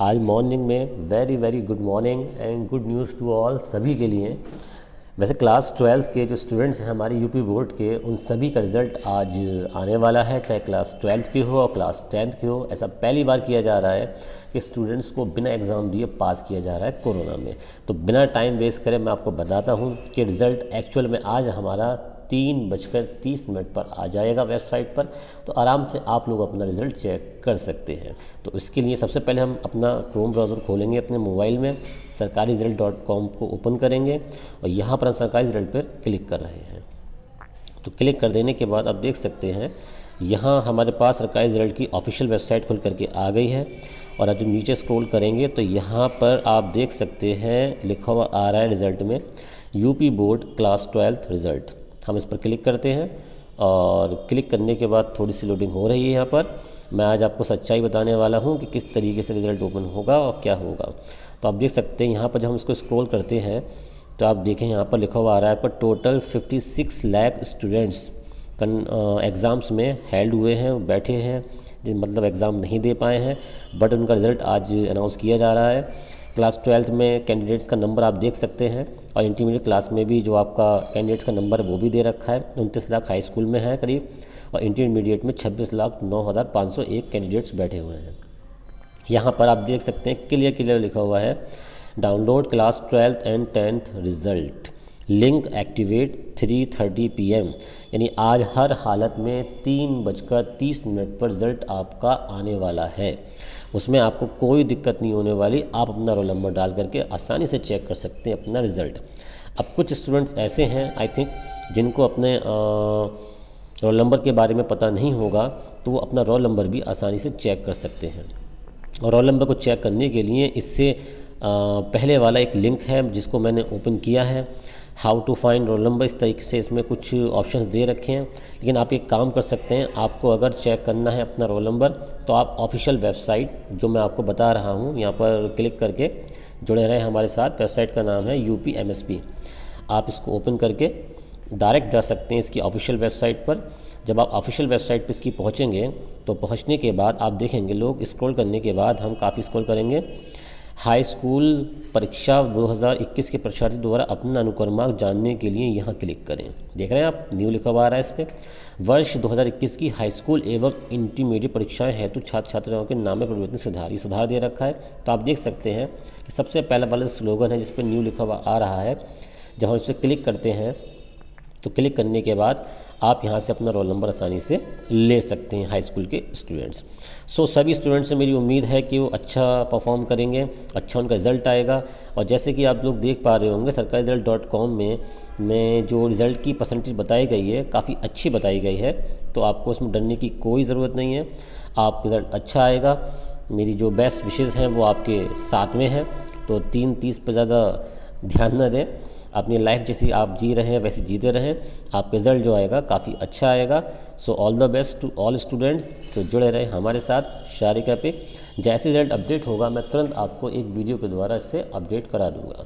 आज मॉर्निंग में very very good morning and good news to all सभी के लिए। वैसे क्लास ट्वेल्थ के जो स्टूडेंट्स हैं हमारे यूपी बोर्ड के, उन सभी का रिज़ल्ट आज आने वाला है, चाहे क्लास ट्वेल्थ की हो और क्लास टेंथ की हो, ऐसा पहली बार किया जा रहा है कि स्टूडेंट्स को बिना एग्ज़ाम दिए पास किया जा रहा है कोरोना में। तो बिना टाइम वेस्ट करें मैं आपको बताता हूँ कि रिज़ल्ट एक्चुअल में आज हमारा तीन बजकर तीस मिनट पर आ जाएगा वेबसाइट पर तो आराम से आप लोग अपना रिज़ल्ट चेक कर सकते हैं। तो इसके लिए सबसे पहले हम अपना क्रोम ब्राउज़र खोलेंगे अपने मोबाइल में, सरकारी रिज़ल्ट डॉट कॉम को ओपन करेंगे और यहाँ पर हम सरकारी रिज़ल्ट पर क्लिक कर रहे हैं। तो क्लिक कर देने के बाद आप देख सकते हैं, यहाँ हमारे पास सरकारी रिज़ल्ट की ऑफिशियल वेबसाइट खुल करके आ गई है और अब जब नीचे स्क्रॉल करेंगे तो यहाँ पर आप देख सकते हैं, लिखा हुआ आ रहा है रिज़ल्ट में UP board class twelfth result हम इस पर क्लिक करते हैं और क्लिक करने के बाद थोड़ी सी लोडिंग हो रही है यहाँ पर। मैं आज आपको सच्चाई बताने वाला हूँ कि किस तरीके से रिज़ल्ट ओपन होगा और क्या होगा। तो आप देख सकते हैं यहाँ पर जब हम इसको स्क्रॉल करते हैं तो आप देखें यहाँ पर लिखा हुआ आ रहा है पर टोटल 56 लाख स्टूडेंट्स एग्ज़ाम्स में हेल्ड हुए हैं, बैठे हैं, जिन मतलब एग्ज़ाम नहीं दे पाए हैं, बट उनका रिज़ल्ट आज अनाउंस किया जा रहा है। क्लास ट्वेल्थ में कैंडिडेट्स का नंबर आप देख सकते हैं और इंटरमीडिएट क्लास में भी जो आपका कैंडिडेट्स का नंबर वो भी दे रखा है। उनतीस लाख हाई स्कूल में है करीब और इंटरमीडिएट में छब्बीस लाख नौ हज़ार पाँच सौ एक कैंडिडेट्स बैठे हुए हैं। यहाँ पर आप देख सकते हैं क्लियर क्लियर लिखा हुआ है download class twelfth and tenth result link activate three thirty P यानी आज हर हालत में तीन बजकर तीस मिनट पर रिज़ल्ट आपका आने वाला है। उसमें आपको कोई दिक्कत नहीं होने वाली। आप अपना रोल नंबर डाल करके आसानी से चेक कर सकते हैं अपना रिज़ल्ट अब कुछ स्टूडेंट्स ऐसे हैं आई थिंक जिनको अपने रोल नंबर के बारे में पता नहीं होगा तो वो अपना रोल नंबर भी आसानी से चेक कर सकते हैं। और रोल नंबर को चेक करने के लिए इससे पहले वाला एक लिंक है जिसको मैंने ओपन किया है। How to find roll number इस तरीके से इसमें कुछ ऑप्शंस दे रखे हैं। लेकिन आप एक काम कर सकते हैं, आपको अगर चेक करना है अपना रोल नंबर तो आप ऑफिशियल वेबसाइट जो मैं आपको बता रहा हूँ, यहाँ पर क्लिक करके जुड़े रहें हमारे साथ। वेबसाइट का नाम है U P M S P आप इसको ओपन करके डायरेक्ट जा सकते हैं इसकी ऑफिशियल वेबसाइट पर। जब आप ऑफिशियल वेबसाइट पर इसकी पहुँचेंगे तो पहुँचने के बाद आप देखेंगे, लोग स्क्रॉल करने के बाद हम काफ़ी स्क्रॉल करेंगे। हाई स्कूल परीक्षा 2021 के परीक्षार्थी द्वारा अपना अनुक्रमांक जानने के लिए यहाँ क्लिक करें। देख रहे हैं आप? न्यू लिखा हुआ आ रहा है इस पर वर्ष 2021 की हाई स्कूल एवं इंटरमीडिएट परीक्षाएँ हेतु छात्र छात्राओं के नाम में परिवर्तन सुधार ये सुधार दे रखा है। तो आप देख सकते हैं कि सबसे पहला वाला स्लोगन है जिस पर न्यू लिखा हुआ आ रहा है जब हम इस पर क्लिक करते हैं तो क्लिक करने के बाद आप यहाँ से अपना रोल नंबर आसानी से ले सकते हैं हाई स्कूल के स्टूडेंट्स। सो so, सभी स्टूडेंट्स से मेरी उम्मीद है कि वो अच्छा परफॉर्म करेंगे अच्छा उनका रिज़ल्ट आएगा। और जैसे कि आप लोग देख पा रहे होंगे सरकारी रिज़ल्ट डॉट कॉम में में जो रिज़ल्ट की परसेंटेज बताई गई है काफ़ी अच्छी बताई गई है। तो आपको उसमें डरने की कोई ज़रूरत नहीं है। आप रिज़ल्ट अच्छा आएगा। मेरी जो बेस्ट विशेज़ हैं वो आपके साथ में हैं। तो तीन तीस पर ज़्यादा ध्यान न दें। अपनी लाइफ जैसी आप जी रहे हैं, वैसे जीते रहें। आपका रिज़ल्ट जो आएगा, काफ़ी अच्छा आएगा। So all the best to all students so जुड़े रहें हमारे साथ शारिका पे। जैसे रिज़ल्ट अपडेट होगा, मैं तुरंत आपको एक वीडियो के द्वारा इससे अपडेट करा दूँगा।